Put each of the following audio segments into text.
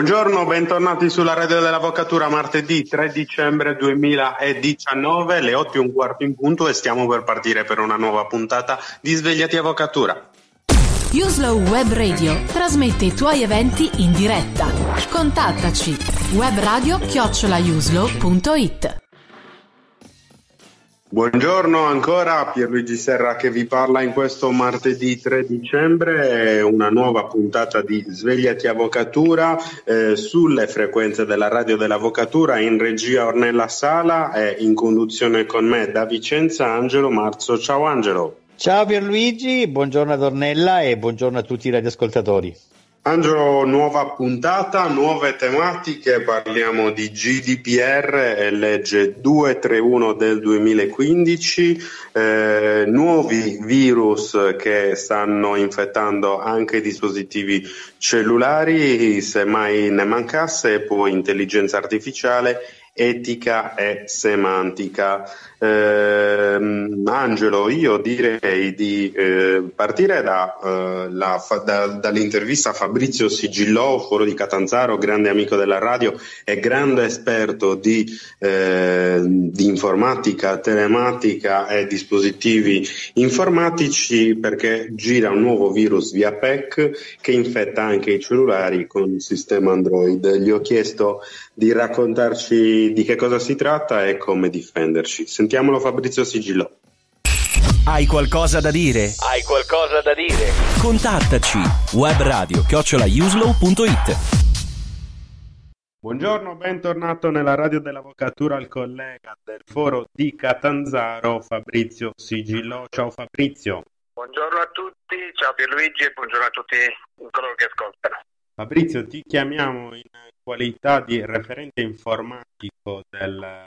Buongiorno, bentornati sulla radio dell'Avvocatura martedì 3 dicembre 2019, le 8 e un quarto in punto e stiamo per partire per una nuova puntata di Svegliati Avvocatura. Uslow Web Radio trasmette i tuoi eventi in diretta. Contattaci webradio-uslow.it Buongiorno ancora, Pierluigi Serra che vi parla in questo martedì 3 dicembre, una nuova puntata di Svegliati Avvocatura eh, sulle frequenze della radio dell'Avvocatura in regia Ornella Sala e in conduzione con me da Vicenza Angelo Marzo. Ciao Angelo. Ciao Pierluigi, buongiorno ad Ornella e buongiorno a tutti i radioascoltatori. Angelo, nuova puntata, nuove tematiche, parliamo di GDPR e legge 231 del 2015, eh, nuovi virus che stanno infettando anche i dispositivi cellulari, se mai ne mancasse, e poi intelligenza artificiale etica e semantica. Eh, Angelo, io direi di eh, partire da, eh, la, da, dall'intervista a Fabrizio Sigillò, foro di Catanzaro, grande amico della radio e grande esperto di, eh, di informatica, telematica e dispositivi informatici perché gira un nuovo virus via PEC che infetta anche i cellulari con il sistema Android. Gli ho chiesto di raccontarci di che cosa si tratta e come difenderci. Sentiamolo Fabrizio Sigillo. Hai qualcosa da dire? Hai qualcosa da dire? Contattaci webradio chiocciolaiuslow.it Buongiorno, bentornato nella radio dell'avvocatura al collega del foro di Catanzaro, Fabrizio Sigillo. Ciao Fabrizio. Buongiorno a tutti, ciao Pierluigi e buongiorno a tutti coloro che ascoltano. Fabrizio, ti chiamiamo in qualità di referente informatico del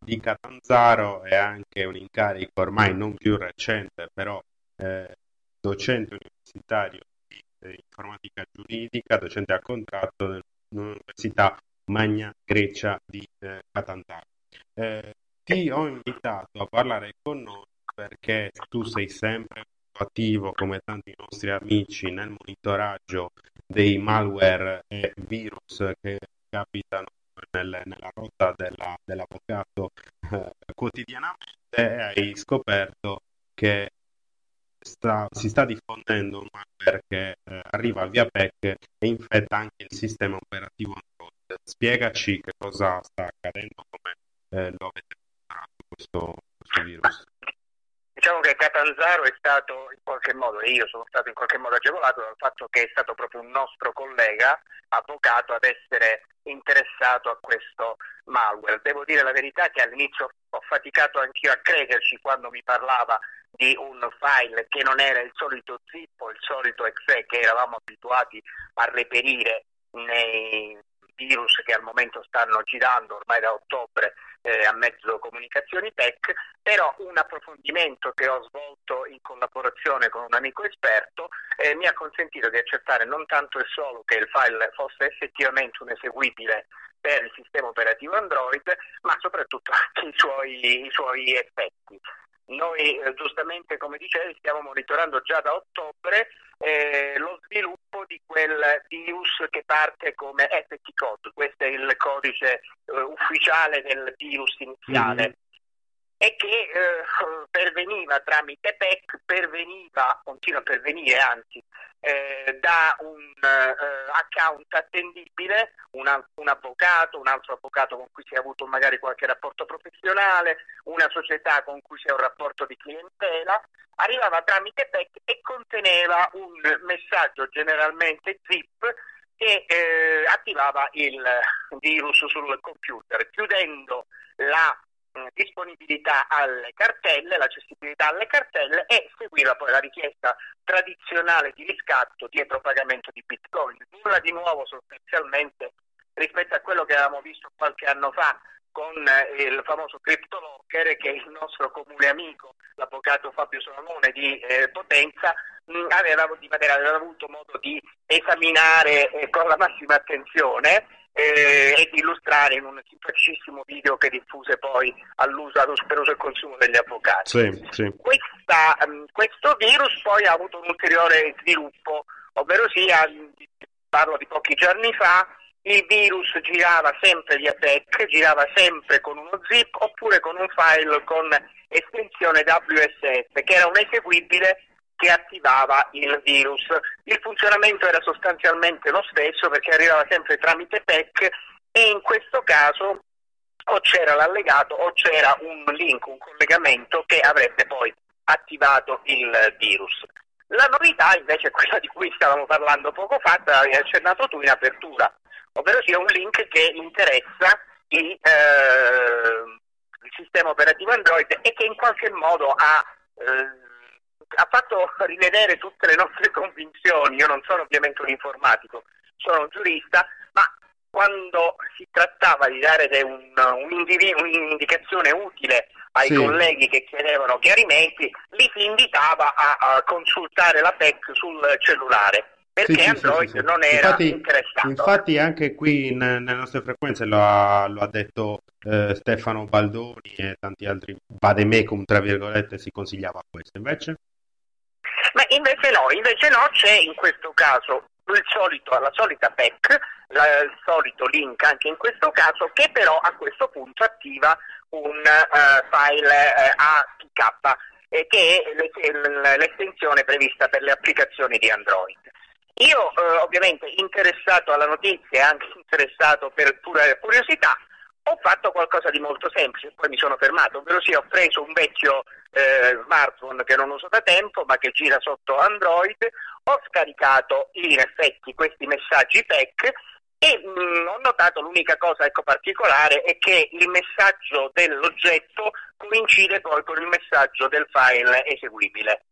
di Catanzaro e anche un incarico ormai non più recente, però eh, docente universitario di eh, informatica giuridica, docente a contratto dell'Università Magna Grecia di eh, Catanzaro. Eh, ti ho invitato a parlare con noi perché tu sei sempre attivo come tanti nostri amici nel monitoraggio dei malware e virus che capitano nel, nella rotta della, dell'avvocato eh, quotidianamente hai scoperto che sta, si sta diffondendo un malware che eh, arriva via PEC e infetta anche il sistema operativo Android. Spiegaci che cosa sta accadendo, come eh, lo avete monitorato questo, questo virus. Diciamo che Catanzaro è stato in qualche modo, e io sono stato in qualche modo agevolato dal fatto che è stato proprio un nostro collega, avvocato, ad essere interessato a questo malware. Devo dire la verità che all'inizio ho faticato anch'io a crederci quando mi parlava di un file che non era il solito zip o il solito exe che eravamo abituati a reperire nei virus che al momento stanno girando ormai da ottobre eh, a mezzo comunicazioni tech, però un approfondimento che ho svolto in collaborazione con un amico esperto eh, mi ha consentito di accertare non tanto e solo che il file fosse effettivamente un eseguibile per il sistema operativo Android, ma soprattutto anche i suoi, i suoi effetti. Noi eh, giustamente, come dicevi, stiamo monitorando già da ottobre eh, lo sviluppo di quel virus che parte come FT code, questo è il codice eh, ufficiale del virus iniziale. Mm-hmm e che eh, perveniva tramite PEC, perveniva, continua a pervenire anzi, eh, da un eh, account attendibile, una, un avvocato, un altro avvocato con cui si è avuto magari qualche rapporto professionale, una società con cui si ha un rapporto di clientela, arrivava tramite PEC e conteneva un messaggio generalmente zip che eh, attivava il virus sul computer, chiudendo la disponibilità alle cartelle, l'accessibilità alle cartelle e seguiva poi la richiesta tradizionale di riscatto dietro pagamento di bitcoin. Nulla di nuovo sostanzialmente rispetto a quello che avevamo visto qualche anno fa con eh, il famoso CryptoLocker che il nostro comune amico, l'avvocato Fabio Solomone di eh, Potenza, mh, aveva, di Matera, aveva avuto modo di esaminare eh, con la massima attenzione eh, e di illustrare in un simpaticissimo video che diffuse poi all'uso, allo speroso consumo degli avvocati. Sì, sì. Questa, mh, questo virus poi ha avuto un ulteriore sviluppo, ovvero sia, parlo di pochi giorni fa, il virus girava sempre via PEC, girava sempre con uno zip oppure con un file con estensione WSS, che era un eseguibile che attivava il virus. Il funzionamento era sostanzialmente lo stesso perché arrivava sempre tramite PEC e in questo caso o c'era l'allegato o c'era un link, un collegamento che avrebbe poi attivato il virus. La novità invece è quella di cui stavamo parlando poco fa, hai accennato tu in apertura, ovvero sia un link che interessa il, eh, il sistema operativo Android e che in qualche modo ha, eh, ha fatto rivedere tutte le nostre convinzioni. Io non sono ovviamente un informatico, sono un giurista, ma quando si trattava di dare un, un indivi- un'indicazione utile ai Sì. colleghi che chiedevano chiarimenti, li si invitava a, a consultare la PEC sul cellulare perché sì, Android sì, sì. non era Infatti- interessato. Infatti anche qui in- nelle nostre frequenze lo ha, lo ha detto eh, Stefano Baldoni e tanti altri vademecum, tra virgolette, si consigliava questo. Invece? Ma invece no, invece no, c'è in questo caso solito, la solita PEC, la- il solito link anche in questo caso, che però a questo punto attiva un eh, file eh, APK, eh, che è l'es- l'estensione prevista per le applicazioni di Android. Io eh, ovviamente interessato alla notizia e anche interessato per pura curiosità, ho fatto qualcosa di molto semplice, poi mi sono fermato, ovvero sia ho preso un vecchio eh, smartphone che non uso da tempo ma che gira sotto Android, ho scaricato in effetti questi messaggi PEC e mh, ho notato l'unica cosa ecco, particolare è che il messaggio dell'oggetto coincide poi con il messaggio del file eseguibile.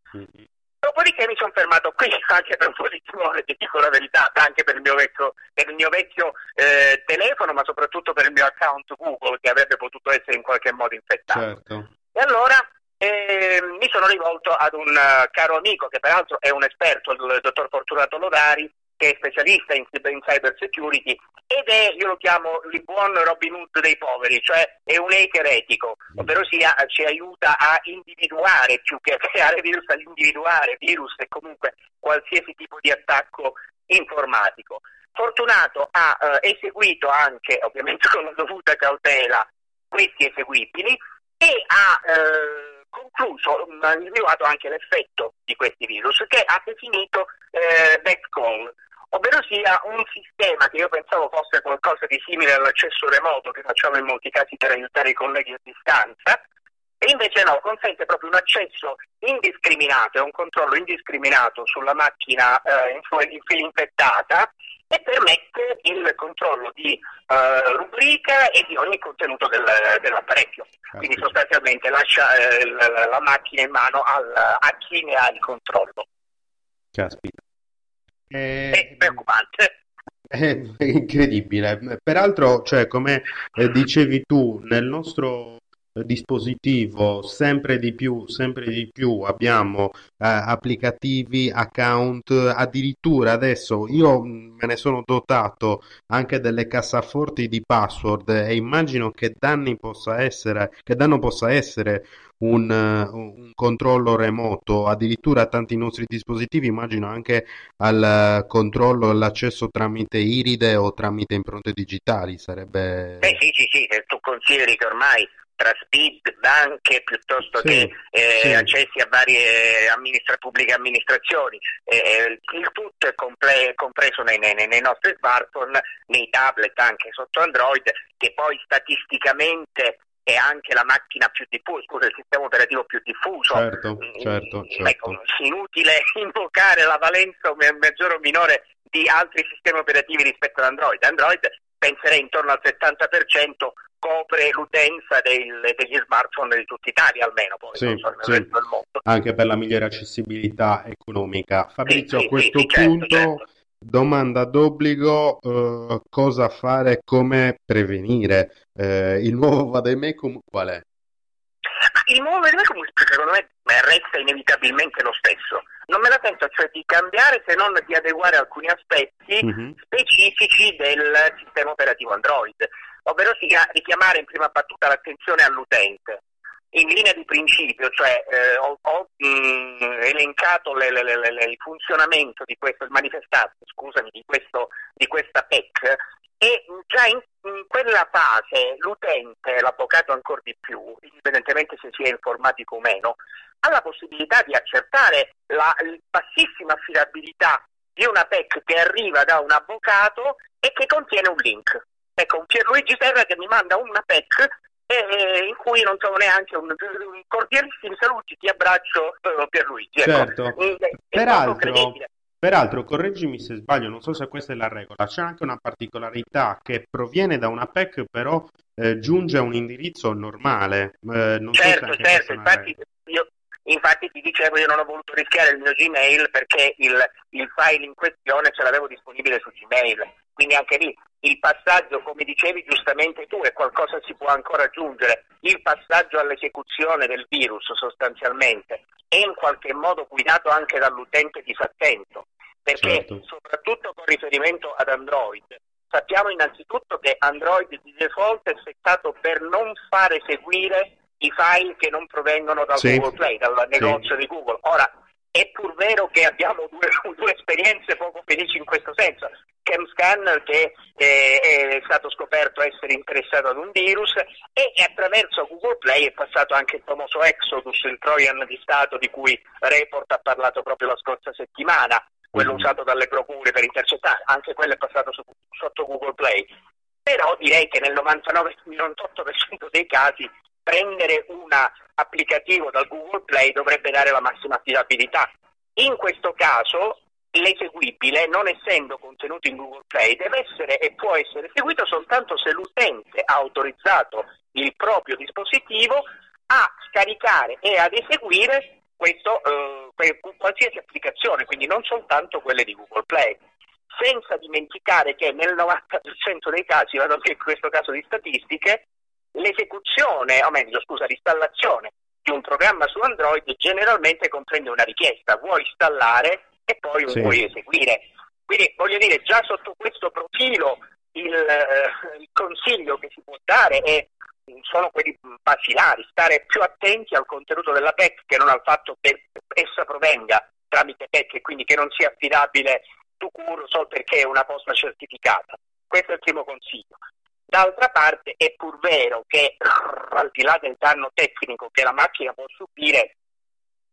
Dopodiché mi sono fermato qui anche per un po' di timore, ti dico la verità, anche per il mio vecchio, per il mio vecchio eh, telefono, ma soprattutto per il mio account Google che avrebbe potuto essere in qualche modo infettato. Certo. E allora eh, mi sono rivolto ad un eh, caro amico che peraltro è un esperto, il dottor Fortunato Lodari, che è specialista in, in cyber security ed è, io lo chiamo il buon Robin Hood dei poveri, cioè è un hacker etico, ovvero sia eh, ci aiuta a individuare più che a creare virus, ad individuare virus e comunque qualsiasi tipo di attacco informatico. Fortunato ha eh, eseguito anche, ovviamente con la dovuta cautela, questi eseguibili e ha eh, concluso, mh, ha individuato anche l'effetto di questi virus che ha definito eh, backcall, ovvero sia un sistema che io pensavo fosse qualcosa di simile all'accesso remoto che facciamo in molti casi per aiutare i colleghi a distanza, e invece no, consente proprio un accesso indiscriminato e un controllo indiscriminato sulla macchina eh, inf- inf- infettata e permette il controllo di eh, rubrica e di ogni contenuto del- dell'apparecchio. Quindi sostanzialmente lascia eh, la, la macchina in mano al- a chi ne ha il controllo. Caspita. È Eh, preoccupante. È incredibile. Peraltro, cioè, come eh, dicevi tu, nel nostro eh, dispositivo sempre di più, sempre di più abbiamo eh, applicativi, account, addirittura adesso io mh, me ne sono dotato anche delle cassaforti di password e immagino che danni possa essere, che danno possa essere un, eh, un controllo remoto, addirittura tanti nostri dispositivi, immagino anche al eh, controllo, all'accesso tramite iride o tramite impronte digitali, sarebbe... Beh sì, sì, sì, tu consideri che ormai tra SPID, banche, piuttosto Sì, che eh, sì. accessi a varie amministra- pubbliche amministrazioni, eh, il tutto è comple- compreso nei, nei- nei nostri smartphone, nei tablet anche sotto Android, che poi statisticamente è anche la macchina più diffusa, scusa, il sistema operativo più diffuso. Certo, Mm, certo, ecco, certo. inutile invocare la valenza maggiore o minore di altri sistemi operativi rispetto ad Android. Android penserei intorno al 70% copre l'utenza del- degli smartphone di tutta Italia almeno, poi Sì, so sì. resto del mondo. anche per la migliore accessibilità economica. Fabrizio, sì, a questo certo, punto certo. Domanda d'obbligo, eh, cosa fare, come prevenire? Eh, il nuovo Vademecum qual è? Il nuovo Vademecum secondo me resta inevitabilmente lo stesso. Non me la penso cioè di cambiare se non di adeguare alcuni aspetti Mhm. specifici del sistema operativo Android, ovvero sia richiamare in prima battuta l'attenzione all'utente. In linea di principio, cioè eh, ho, ho, mh, elencato le- le- le- il funzionamento di questo, il manifestato, scusami, di, questo, di questa PEC e già in, in quella fase l'utente, l'avvocato ancora di più, indipendentemente se sia informatico o meno, ha la possibilità di accertare la l- bassissima affidabilità di una PEC che arriva da un avvocato e che contiene un link. Ecco, un Pierluigi Serra che mi manda una PEC e- in cui non trovo neanche un, un cordialissimi saluti, ti abbraccio eh, Pierluigi. Ecco. Certo. Mm, è- è Peraltro-. Peraltro, correggimi se sbaglio, non so se questa è la regola, c'è anche una particolarità che proviene da una PEC, però eh, giunge a un indirizzo normale. Eh, non so se Certo, certo, infatti, io, infatti ti dicevo io non ho voluto rischiare il mio Gmail perché il, il file in questione ce l'avevo disponibile su Gmail, quindi anche lì il passaggio, come dicevi giustamente tu, e qualcosa si può ancora aggiungere, il passaggio all'esecuzione del virus sostanzialmente è in qualche modo guidato anche dall'utente disattento, perché Certo. soprattutto con riferimento ad Android, sappiamo innanzitutto che Android di default è settato per non far eseguire i file che non provengono dal Sì. Google Play, dal negozio di Google. Ora, è pur vero che abbiamo due, due esperienze poco felici in questo senso. CamScan che eh, è stato scoperto essere interessato ad un virus e attraverso Google Play è passato anche il famoso Exodus, il Trojan di Stato di cui Report ha parlato proprio la scorsa settimana, quello Mhm. usato dalle procure per intercettare, anche quello è passato su- sotto Google Play. Però direi che nel 99-98% dei casi prendere un applicativo dal Google Play dovrebbe dare la massima affidabilità. In questo caso l'eseguibile, non essendo contenuto in Google Play, deve essere e può essere eseguito soltanto se l'utente ha autorizzato il proprio dispositivo a scaricare e ad eseguire questo, eh, qualsiasi applicazione, quindi non soltanto quelle di Google Play. Senza dimenticare che nel 90% dei casi, vado anche in questo caso di statistiche, l'esecuzione, o meglio scusa, l'installazione di un programma su Android generalmente comprende una richiesta, vuoi installare e poi Sì. vuoi eseguire. Quindi voglio dire, già sotto questo profilo il, eh, il consiglio che si può dare è sono quelli basilari, stare più attenti al contenuto della PEC che non al fatto che essa provenga tramite PEC e quindi che non sia affidabile tu curo solo perché è una posta certificata. Questo è il primo consiglio. D'altra parte è pur vero che al di là del danno tecnico che la macchina può subire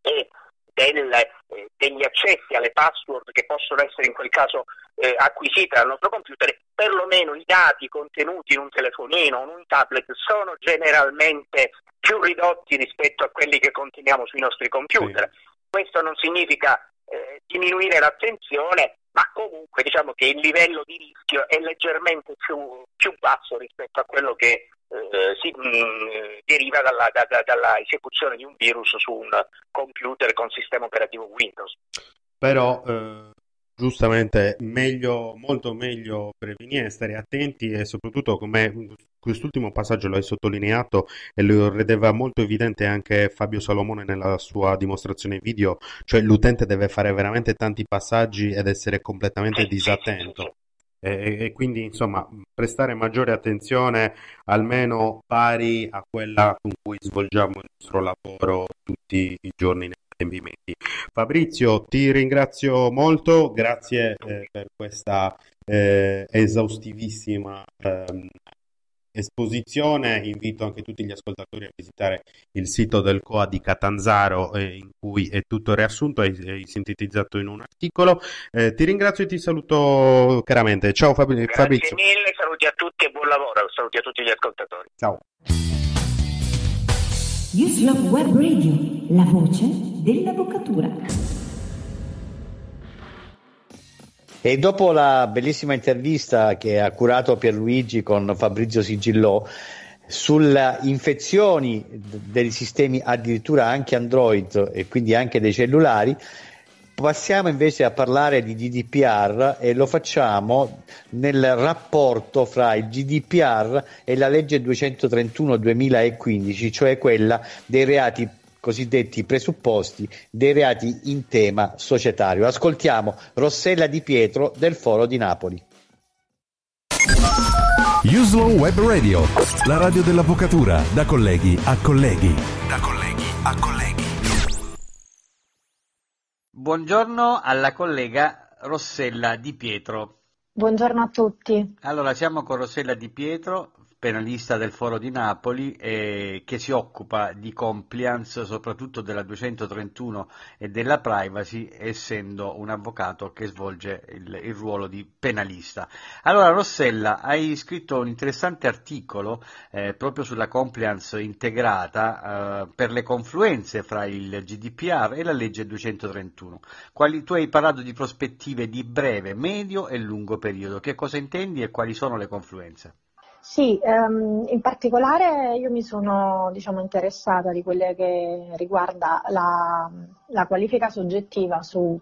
e del, eh, degli accessi alle password che possono essere in quel caso eh, acquisite dal nostro computer, perlomeno i dati contenuti in un telefonino o in un tablet sono generalmente più ridotti rispetto a quelli che conteniamo sui nostri computer. Questo non significa eh, diminuire l'attenzione, ma comunque diciamo che il livello di rischio è leggermente più, più basso rispetto a quello che eh, si mh, deriva dalla, da, da, dalla esecuzione di un virus su un computer con sistema operativo Windows. Però, eh, giustamente, meglio, molto meglio prevenire, stare attenti e soprattutto come quest'ultimo passaggio lo hai sottolineato e lo rendeva molto evidente anche Fabio Salomone nella sua dimostrazione video, cioè l'utente deve fare veramente tanti passaggi ed essere completamente disattento. E, e quindi, insomma, prestare maggiore attenzione, almeno pari a quella con cui svolgiamo il nostro lavoro tutti i giorni adempimenti. Fabrizio, ti ringrazio molto, grazie eh, per questa eh, esaustivissima ehm, esposizione. Invito anche tutti gli ascoltatori a visitare il sito del COA di Catanzaro, eh, in cui è tutto riassunto e sintetizzato in un articolo. Eh, ti ringrazio e ti saluto caramente. Ciao Fabri- Grazie Fabrizio. mille, saluti a tutti e buon lavoro, saluti a tutti gli ascoltatori. Ciao. Uslove Web Radio, la voce dell'avvocatura. E dopo la bellissima intervista che ha curato Pierluigi con Fabrizio Sigillò sulle infezioni dei sistemi addirittura anche Android e quindi anche dei cellulari, passiamo invece a parlare di GDPR e lo facciamo nel rapporto fra il GDPR e la legge 231 2015, cioè quella dei reati cosiddetti presupposti dei reati in tema societario. Ascoltiamo Rossella Di Pietro del Foro di Napoli. Uslow Web Radio, la radio dell'avvocatura, da colleghi a colleghi. Da colleghi a colleghi. Buongiorno alla collega Rossella Di Pietro. Buongiorno a tutti. Allora, siamo con Rossella Di Pietro, penalista del Foro di Napoli eh, che si occupa di compliance soprattutto della 231 e della privacy essendo un avvocato che svolge il, il ruolo di penalista. Allora Rossella, hai scritto un interessante articolo eh, proprio sulla compliance integrata eh, per le confluenze fra il GDPR e la legge 231. Quali, tu hai parlato di prospettive di breve, medio e lungo periodo. Che cosa intendi e quali sono le confluenze? Sì, ehm, in particolare io mi sono diciamo, interessata di quelle che riguarda la, la qualifica soggettiva su,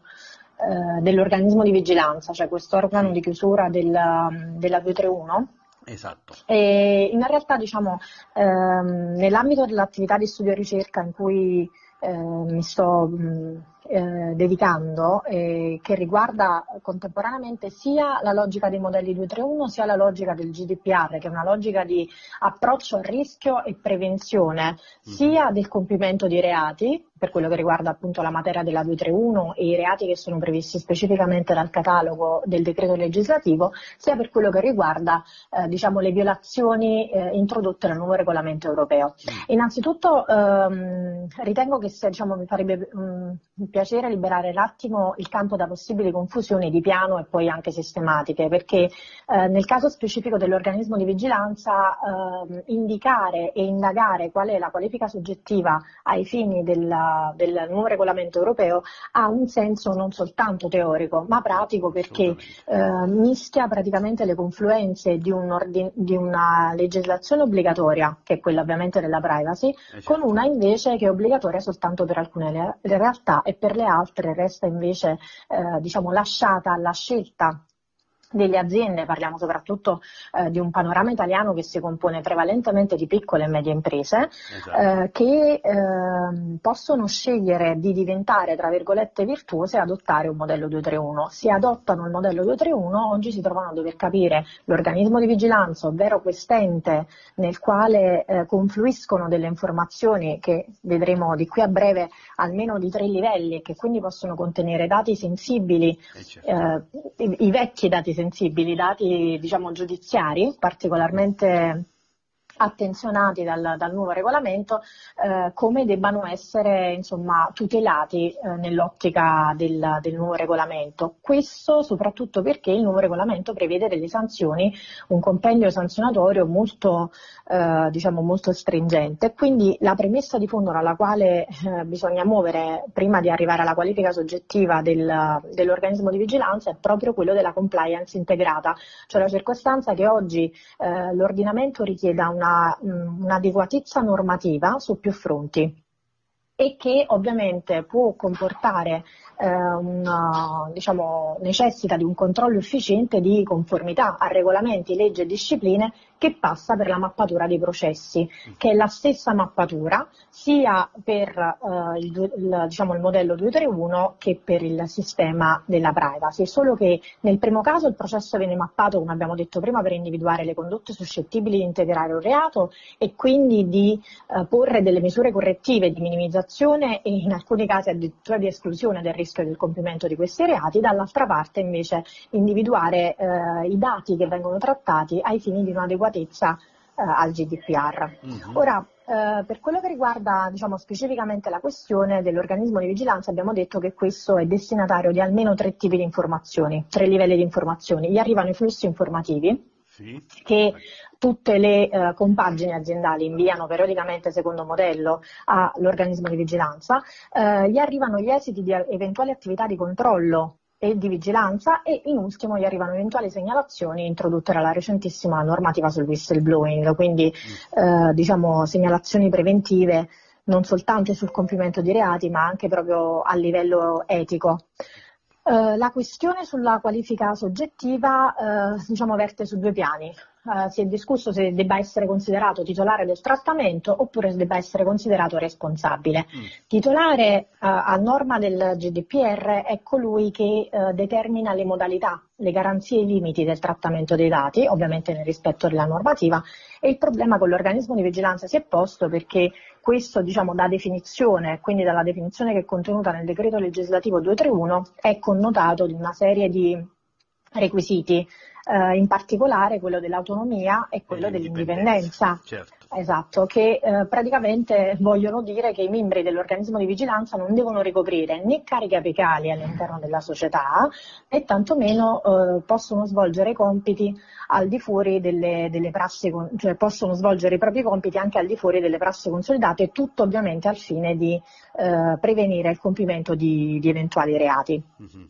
eh, dell'organismo di vigilanza, cioè questo organo di chiusura della, della 231. Esatto. E in realtà diciamo, ehm, nell'ambito dell'attività di studio e ricerca in cui eh, mi sto mh, eh, dedicando, eh, che riguarda contemporaneamente sia la logica dei modelli 231 sia la logica del GDPR, che è una logica di approccio al rischio e prevenzione mhm. sia del compimento di reati, per quello che riguarda appunto la materia della 231 e i reati che sono previsti specificamente dal catalogo del decreto legislativo, sia per quello che riguarda eh, diciamo, le violazioni eh, introdotte nel nuovo regolamento europeo. Mm. Innanzitutto ehm, ritengo che se, diciamo, mi farebbe um, piacere liberare un attimo il campo da possibili confusioni di piano e poi anche sistematiche, perché eh, nel caso specifico dell'organismo di vigilanza ehm, indicare e indagare qual è la qualifica soggettiva ai fini della del nuovo regolamento europeo ha un senso non soltanto teorico ma pratico perché eh, mischia praticamente le confluenze di, un ordin- di, una legislazione obbligatoria, che è quella ovviamente della privacy, eh certo. con una invece che è obbligatoria soltanto per alcune realtà e per le altre resta invece eh, diciamo, lasciata alla scelta delle aziende, parliamo soprattutto eh, di un panorama italiano che si compone prevalentemente di piccole e medie imprese, esatto. eh, che eh, possono scegliere di diventare, tra virgolette, virtuose e adottare un modello 231. Se adottano il modello 231, oggi si trovano a dover capire l'organismo di vigilanza, ovvero quest'ente nel quale eh, confluiscono delle informazioni che vedremo di qui a breve almeno di tre livelli e che quindi possono contenere dati sensibili, eh, certo. eh, i, i vecchi dati sensibili, sensibili, dati diciamo, giudiziari, particolarmente attenzionati dal, dal nuovo regolamento, eh, come debbano essere insomma, tutelati eh, nell'ottica del, del, nuovo regolamento. Questo soprattutto perché il nuovo regolamento prevede delle sanzioni, un compendio sanzionatorio molto, eh, diciamo, molto stringente. Quindi la premessa di fondo alla quale eh, bisogna muovere prima di arrivare alla qualifica soggettiva del, dell'organismo di vigilanza è proprio quello della compliance integrata, cioè la circostanza che oggi eh, l'ordinamento richieda una un'adeguatezza normativa su più fronti e che ovviamente può comportare una, diciamo, necessita di un controllo efficiente di conformità a regolamenti, leggi e discipline che passa per la mappatura dei processi, che è la stessa mappatura sia per eh, il, il, diciamo, il, modello 231 che per il sistema della privacy, solo che nel primo caso il processo viene mappato, come abbiamo detto prima, per individuare le condotte suscettibili di integrare un reato e quindi di eh, porre delle misure correttive di minimizzazione e in alcuni casi addirittura di esclusione del rischio del compimento di questi reati, dall'altra parte invece individuare eh, i dati che vengono trattati ai fini di un'adeguatezza adeguatezza eh, al GDPR. Mhm. Ora, eh, per quello che riguarda diciamo, specificamente la questione dell'organismo di vigilanza, abbiamo detto che questo è destinatario di almeno tre tipi di informazioni, tre livelli di informazioni. Gli arrivano i flussi informativi, sì. che tutte le eh, compagini aziendali inviano periodicamente secondo modello all'organismo di vigilanza, eh, gli arrivano gli esiti di eventuali attività di controllo e di vigilanza e in ultimo gli arrivano eventuali segnalazioni introdotte dalla recentissima normativa sul whistleblowing, quindi mm. eh, diciamo segnalazioni preventive non soltanto sul compimento di reati, ma anche proprio a livello etico. Uh, la questione sulla qualifica soggettiva uh, diciamo, verte su due piani eh, si è discusso se debba essere considerato titolare del trattamento oppure se debba essere considerato responsabile. Mm. Titolare eh, a norma del GDPR è colui che eh, determina le modalità, le garanzie e i limiti del trattamento dei dati, ovviamente nel rispetto della normativa, e il problema con l'organismo di vigilanza si è posto perché questo diciamo da definizione, quindi dalla definizione che è contenuta nel decreto legislativo 231, è connotato di una serie di requisiti eh, in particolare quello dell'autonomia e quello dell'indipendenza. Certo. Esatto, che eh, praticamente vogliono dire che i membri dell'organismo di vigilanza non devono ricoprire né cariche apicali all'interno della società né tantomeno eh, possono svolgere compiti al di fuori delle, delle prassi, cioè possono svolgere i propri compiti anche al di fuori delle prassi consolidate, tutto ovviamente al fine di eh, prevenire il compimento di, di eventuali reati. Mm-hmm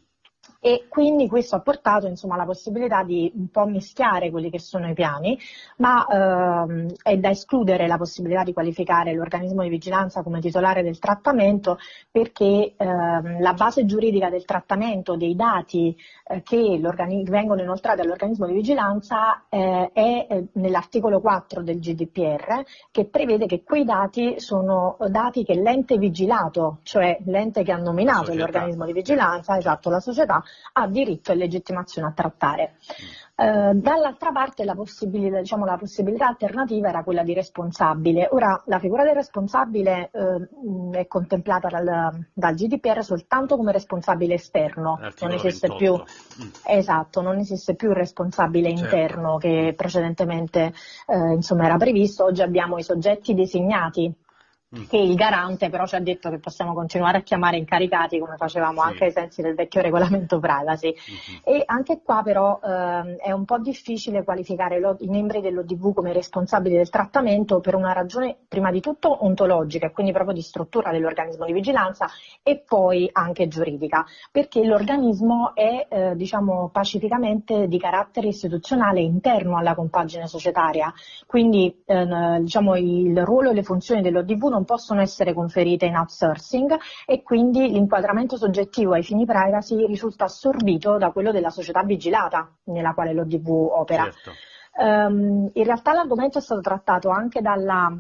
e quindi questo ha portato insomma, alla possibilità di un po' mischiare quelli che sono i piani, ma ehm, è da escludere la possibilità di qualificare l'organismo di vigilanza come titolare del trattamento perché ehm, la base giuridica del trattamento dei dati eh, che vengono inoltrati all'organismo di vigilanza eh, è eh, nell'articolo 4 del GDPR che prevede che quei dati sono dati che l'ente vigilato, cioè l'ente che ha nominato l'organismo di vigilanza, esatto, la società, ha diritto e legittimazione a trattare. Eh, dall'altra parte la possibilità, diciamo, la possibilità, alternativa era quella di responsabile. Ora la figura del responsabile eh, è contemplata dal, dal, GDPR soltanto come responsabile esterno, non esiste più, mm. esatto, non esiste più il responsabile certo. interno che precedentemente eh, insomma, era previsto. Oggi abbiamo i soggetti designati Mm. che il garante però ci ha detto che possiamo continuare a chiamare incaricati come facevamo sì. anche ai sensi del vecchio regolamento privacy. Mm-hmm. E anche qua però ehm, è un po' difficile qualificare i membri dell'ODV come responsabili del trattamento per una ragione prima di tutto ontologica e quindi proprio di struttura dell'organismo di vigilanza e poi anche giuridica, perché l'organismo è eh, diciamo pacificamente di carattere istituzionale interno alla compagine societaria, quindi eh, diciamo, il ruolo e le funzioni dell'ODV non non possono essere conferite in outsourcing e quindi l'inquadramento soggettivo ai fini privacy risulta assorbito da quello della società vigilata nella quale l'ODV opera. Certo. Um, in realtà l'argomento è stato trattato anche dalla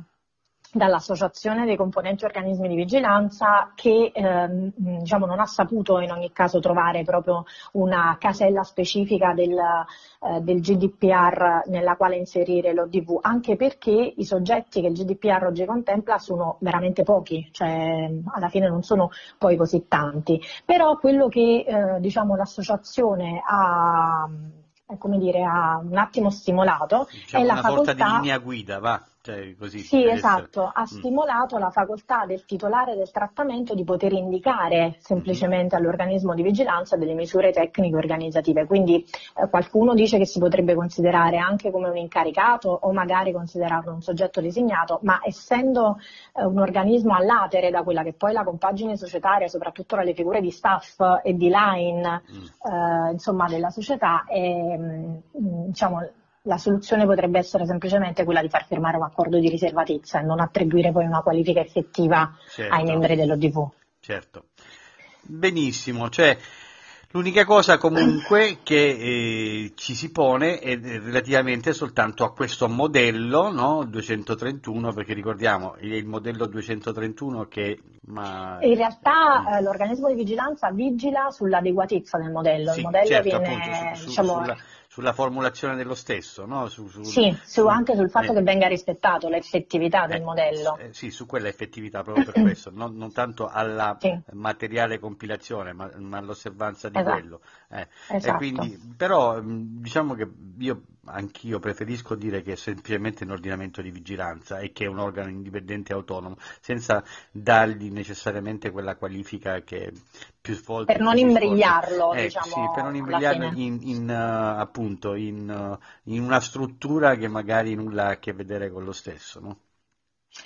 dall'Associazione dei componenti organismi di vigilanza che ehm, diciamo, non ha saputo in ogni caso trovare proprio una casella specifica del, eh, del, GDPR nella quale inserire l'ODV, anche perché i soggetti che il GDPR oggi contempla sono veramente pochi, cioè alla fine non sono poi così tanti. Però quello che eh, diciamo, l'associazione ha, come dire, ha un attimo stimolato diciamo è la una facoltà... sorta di linea guida, va. Cioè, così, sì, esatto, ha mm. stimolato la facoltà del titolare del trattamento di poter indicare semplicemente mm-hmm. all'organismo di vigilanza delle misure tecniche organizzative. Quindi eh, qualcuno dice che si potrebbe considerare anche come un incaricato o magari considerarlo un soggetto designato, ma essendo eh, un organismo all'atere da quella che poi la compagine societaria, soprattutto dalle figure di staff e di line mm. eh, insomma, della società, è, mm, diciamo, la soluzione potrebbe essere semplicemente quella di far firmare un accordo di riservatezza e non attribuire poi una qualifica effettiva certo. ai membri dell'ODV. Certo. Benissimo, cioè l'unica cosa comunque che eh, ci si pone è relativamente soltanto a questo modello no? 231, perché ricordiamo è il modello 231 che... Ma... In realtà mm. eh, l'organismo di vigilanza vigila sull'adeguatezza del modello, sì, il modello certo, viene appunto, su, su, diciamo, sulla sulla formulazione dello stesso, no? Su, su, sì, su, anche sul fatto eh, che venga rispettato l'effettività del eh, modello. Eh, sì, su quella effettività proprio per questo, non, non tanto alla sì. materiale compilazione, ma, ma all'osservanza di esatto. quello. Eh, esatto. Quindi, però diciamo che io anch'io preferisco dire che è semplicemente un ordinamento di vigilanza e che è un organo indipendente e autonomo, senza dargli necessariamente quella qualifica che più volte... Per non imbrigliarlo, eh, diciamo, sì, per non imbrigliarlo in, in, uh, appunto, in, uh, in, una struttura che magari nulla ha a che vedere con lo stesso, no?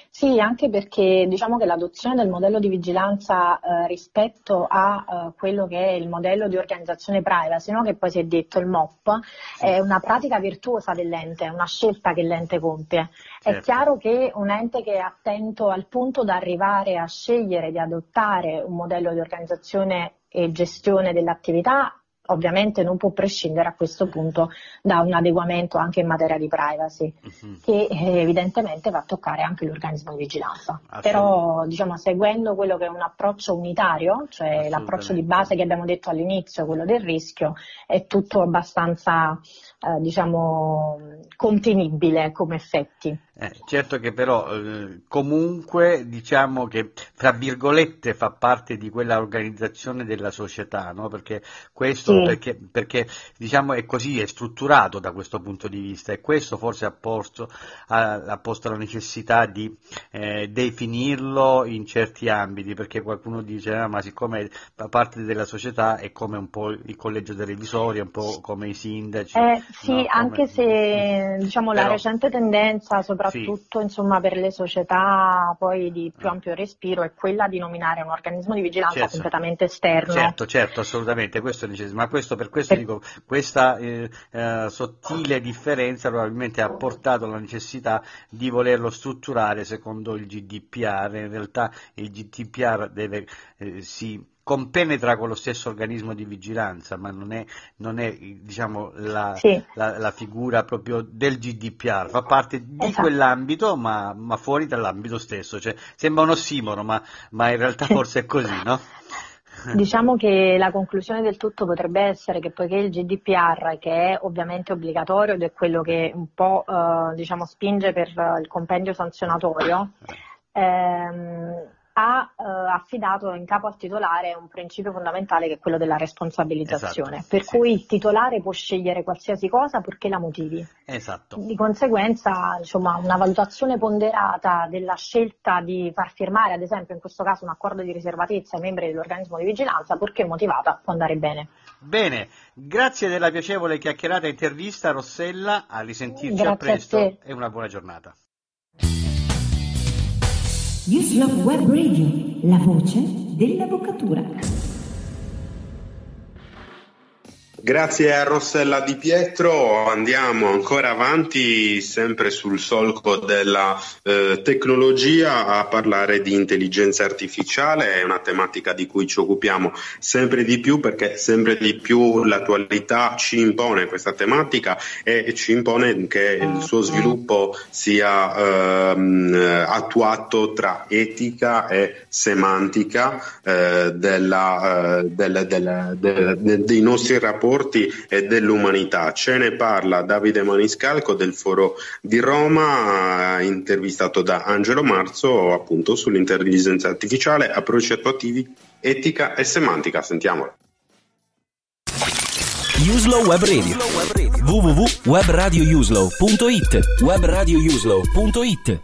Sì, anche perché diciamo che l'adozione del modello di vigilanza eh, rispetto a eh, quello che è il modello di organizzazione privacy, no? che poi si è detto il MOP, è una pratica virtuosa dell'ente, è una scelta che l'ente compie. Certo. È chiaro che un ente che è attento al punto da arrivare a scegliere di adottare un modello di organizzazione e gestione dell'attività ovviamente non può prescindere a questo punto da un adeguamento anche in materia di privacy, uh-huh. che eh, evidentemente va a toccare anche l'organismo di vigilanza. Però diciamo, seguendo quello che è un approccio unitario, cioè l'approccio di base che abbiamo detto all'inizio, quello del rischio, è tutto abbastanza eh, diciamo, contenibile come effetti. Eh, certo che però eh, comunque diciamo che fra virgolette fa parte di quella organizzazione della società, no? perché questo sì. perché, perché, diciamo è così, è strutturato da questo punto di vista e questo forse ha posto, ha, ha posto la necessità di eh, definirlo in certi ambiti, perché qualcuno dice ah, ma siccome fa parte della società è come un po' il collegio dei revisori, un po' come i sindaci. Eh, sì, no? anche se diciamo, però, la recente tendenza soprattutto soprattutto sì. insomma, per le società poi di più ampio respiro è quella di nominare un organismo di vigilanza certo. completamente esterno. Certo, certo, assolutamente, questo è necessario, ma questo, per questo per... dico, questa eh, eh, sottile differenza probabilmente ha portato alla necessità di volerlo strutturare secondo il GDPR, in realtà il GDPR deve, eh, si compenetra con lo stesso organismo di vigilanza, ma non è, non è diciamo, la, sì. la, la, figura proprio del GDPR, fa parte di esatto. quell'ambito ma, ma, fuori dall'ambito stesso, cioè, sembra un ossimoro ma, ma in realtà forse è così, no? Diciamo che la conclusione del tutto potrebbe essere che poiché il GDPR, che è ovviamente obbligatorio ed è quello che un po' eh, diciamo, spinge per il compendio sanzionatorio, ehm, ha eh, affidato in capo al titolare un principio fondamentale che è quello della responsabilizzazione, esatto, per sì. cui il titolare può scegliere qualsiasi cosa purché la motivi. Esatto. Di conseguenza insomma, una valutazione ponderata della scelta di far firmare ad esempio in questo caso un accordo di riservatezza ai membri dell'organismo di vigilanza purché motivata può andare bene. Bene, grazie della piacevole chiacchierata intervista Rossella, a risentirci a presto e una buona giornata. Newslog Web Radio, la voce dell'avvocatura. Grazie a Rossella Di Pietro, andiamo ancora avanti sempre sul solco della eh, tecnologia a parlare di intelligenza artificiale, è una tematica di cui ci occupiamo sempre di più perché sempre di più l'attualità ci impone questa tematica e ci impone che il suo sviluppo sia ehm, attuato tra etica e semantica eh, della, eh, del, del, del, dei nostri rapporti rapporti e dell'umanità. Ce ne parla Davide Maniscalco del Foro di Roma, intervistato da Angelo Marzo appunto sull'intelligenza artificiale, approcci attuativi, etica e semantica. Sentiamolo. Uslow Web Radio www.webradiouslow.it webradiouslow.it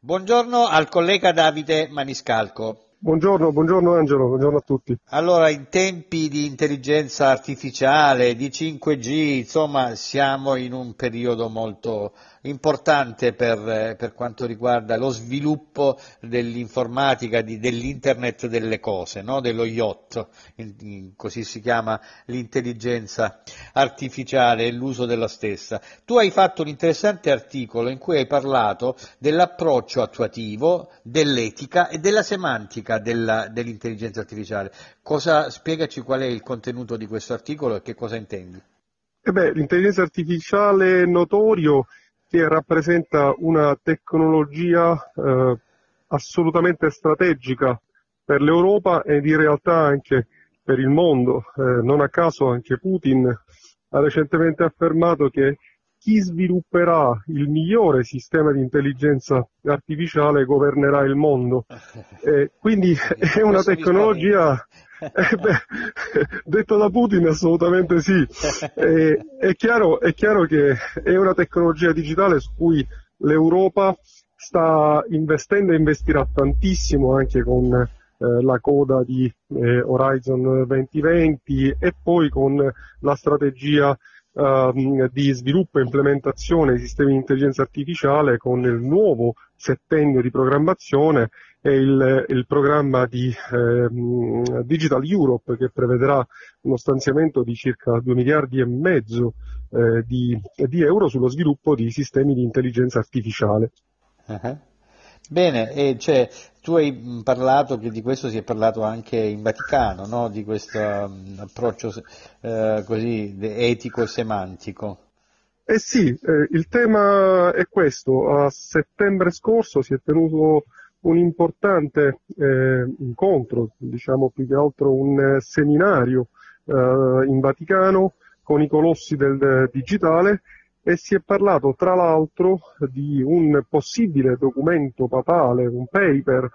Buongiorno al collega Davide Maniscalco. Buongiorno, buongiorno Angelo, buongiorno a tutti. Allora, in tempi di intelligenza artificiale, di 5G, insomma, siamo in un periodo molto importante per, per quanto riguarda lo sviluppo dell'informatica, di, dell'internet delle cose, no? dello yacht, in, in, così si chiama l'intelligenza artificiale e l'uso della stessa. Tu hai fatto un interessante articolo in cui hai parlato dell'approccio attuativo, dell'etica e della semantica della, dell'intelligenza artificiale. Cosa, spiegaci qual è il contenuto di questo articolo e che cosa intendi? Eh l'intelligenza artificiale notorio che rappresenta una tecnologia eh, assolutamente strategica per l'Europa ed in realtà anche per il mondo. Eh, non a caso anche Putin ha recentemente affermato che chi svilupperà il migliore sistema di intelligenza artificiale governerà il mondo. Eh, quindi è una tecnologia eh beh, detto da Putin assolutamente sì. Eh, è, chiaro, è, chiaro, che è una tecnologia digitale su cui l'Europa sta investendo e investirà tantissimo anche con eh, la coda di eh, Horizon 2020 e poi con la strategia ehm, di sviluppo e implementazione di sistemi di intelligenza artificiale con il nuovo settennio di programmazione è il, il programma di eh, Digital Europe che prevederà uno stanziamento di circa 2 miliardi e mezzo eh, di, di, euro sullo sviluppo di sistemi di intelligenza artificiale. Uh-huh. Bene, e cioè, tu hai parlato che di questo si è parlato anche in Vaticano, no? di questo um, approccio eh, così etico e semantico. Eh sì, eh, il tema è questo. A settembre scorso si è tenuto un importante eh, incontro, diciamo più che altro un eh, seminario eh, in Vaticano con i colossi del digitale e si è parlato tra l'altro di un possibile documento papale, un paper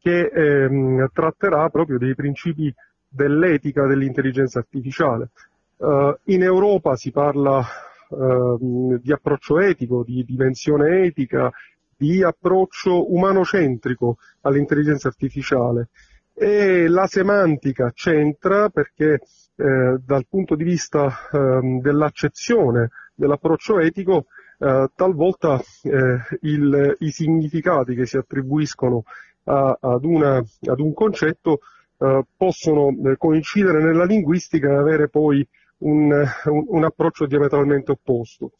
che ehm, tratterà proprio dei principi dell'etica dell'intelligenza artificiale. Uh, in Europa si parla uh, di approccio etico, di dimensione etica, di approccio umanocentrico all'intelligenza artificiale e la semantica c'entra perché eh, dal punto di vista eh, dell'accezione dell'approccio etico, eh, talvolta eh, il, i significati che si attribuiscono a, ad, una, ad, un concetto eh, possono eh, coincidere nella linguistica e avere poi un, un, un approccio diametralmente opposto.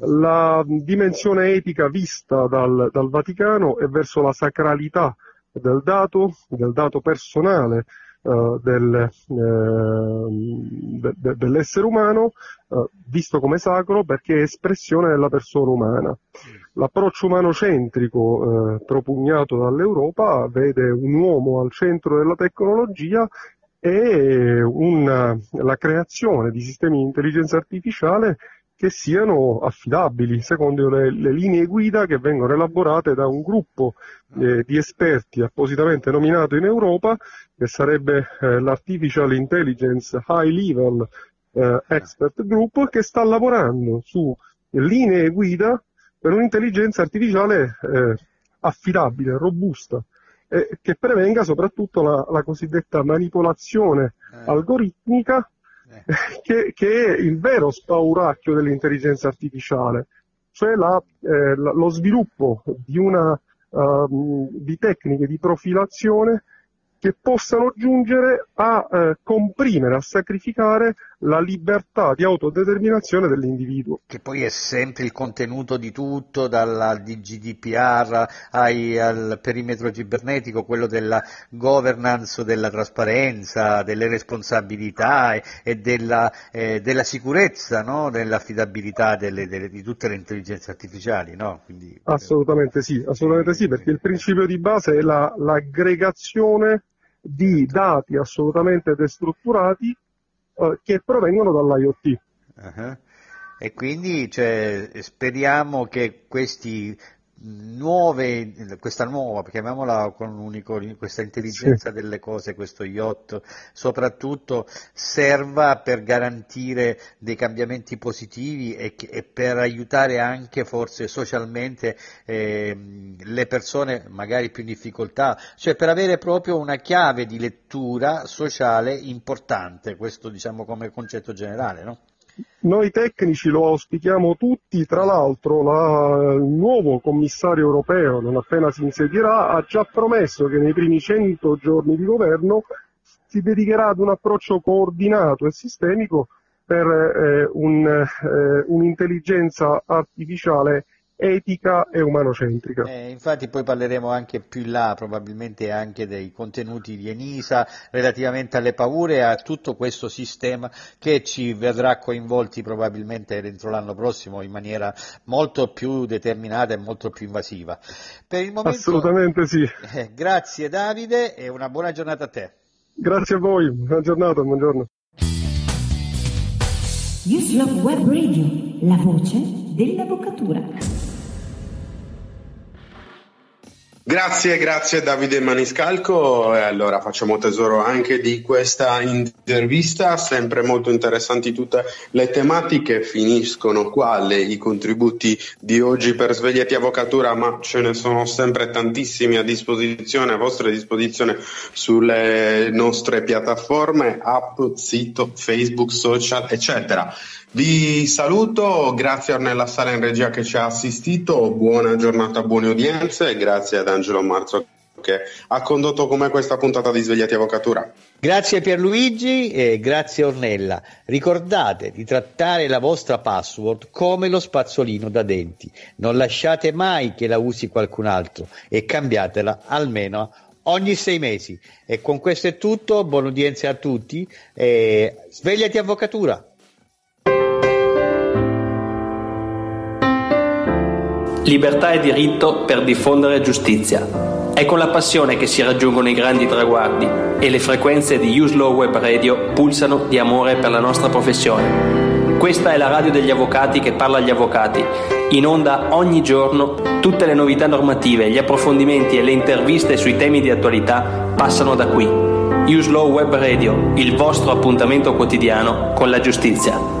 La dimensione etica vista dal, dal Vaticano è verso la sacralità del dato, del dato personale, uh, del, uh, de, de, dell'essere umano, uh, visto come sacro perché è espressione della persona umana. L'approccio umanocentrico propugnato dall'Europa vede un uomo al centro della tecnologia e una, la creazione di sistemi di intelligenza artificiale che siano affidabili secondo le, le, linee guida che vengono elaborate da un gruppo eh, di esperti appositamente nominato in Europa, che sarebbe eh, l'Artificial Intelligence High Level eh, Expert Group, che sta lavorando su linee guida per un'intelligenza artificiale eh, affidabile, robusta, che prevenga soprattutto la, la cosiddetta manipolazione eh. algoritmica eh. che, che, è il vero spauracchio dell'intelligenza artificiale, cioè la, eh, lo sviluppo di, una, uh, di tecniche di profilazione che possano giungere a eh, comprimere, a sacrificare la libertà di autodeterminazione dell'individuo. Che poi è sempre il contenuto di tutto, dalla GDPR ai, al perimetro cibernetico, quello della governance, della trasparenza, delle responsabilità e, e della, eh, della, sicurezza, no? dell'affidabilità delle, delle, di tutte le intelligenze artificiali. No? Quindi, assolutamente sì, assolutamente sì, perché il principio di base è la, l'aggregazione di dati assolutamente destrutturati eh, che provengono dall'IoT. Uh-huh. E quindi cioè, speriamo che questi nuove, questa nuova, chiamiamola con un unico, questa intelligenza sì. delle cose, questo yacht, soprattutto serva per garantire dei cambiamenti positivi e, e per aiutare anche forse socialmente eh, le persone magari più in difficoltà, cioè per avere proprio una chiave di lettura sociale importante, questo diciamo come concetto generale, no? Noi tecnici lo auspichiamo tutti, tra l'altro la, il nuovo commissario europeo, non appena si insedierà, ha già promesso che nei primi 100 giorni di governo si dedicherà ad un approccio coordinato e sistemico per eh, un, eh, un'intelligenza artificiale etica e umanocentrica. Eh, infatti poi parleremo anche più in là probabilmente anche dei contenuti di Enisa relativamente alle paure e a tutto questo sistema che ci vedrà coinvolti probabilmente dentro l'anno prossimo in maniera molto più determinata e molto più invasiva. Per il momento, Assolutamente sì. Eh, grazie Davide e una buona giornata a te. Grazie a voi, buona giornata, buongiorno. Uslove Web Radio, la voce dell'avvocatura. Grazie, grazie Davide Maniscalco. E allora facciamo tesoro anche di questa intervista, sempre molto interessanti tutte le tematiche. Finiscono qua le, i contributi di oggi per Svegliati Avvocatura, ma ce ne sono sempre tantissimi a disposizione, a vostra disposizione sulle nostre piattaforme, app, sito, Facebook, social, eccetera. Vi saluto, grazie a Ornella Sala in regia che ci ha assistito, buona giornata, buone udienze e grazie ad Angelo Marzo che ha condotto con me questa puntata di Svegliati Avvocatura. Grazie Pierluigi e grazie Ornella. Ricordate di trattare la vostra password come lo spazzolino da denti. Non lasciate mai che la usi qualcun altro e cambiatela almeno ogni sei mesi. E con questo è tutto, buona udienza a tutti. E svegliati Avvocatura! Libertà e diritto per diffondere giustizia. È con la passione che si raggiungono i grandi traguardi e le frequenze di Use Web Radio pulsano di amore per la nostra professione. Questa è la radio degli avvocati che parla agli avvocati. In onda ogni giorno tutte le novità normative, gli approfondimenti e le interviste sui temi di attualità passano da qui. Use Web Radio, il vostro appuntamento quotidiano con la giustizia.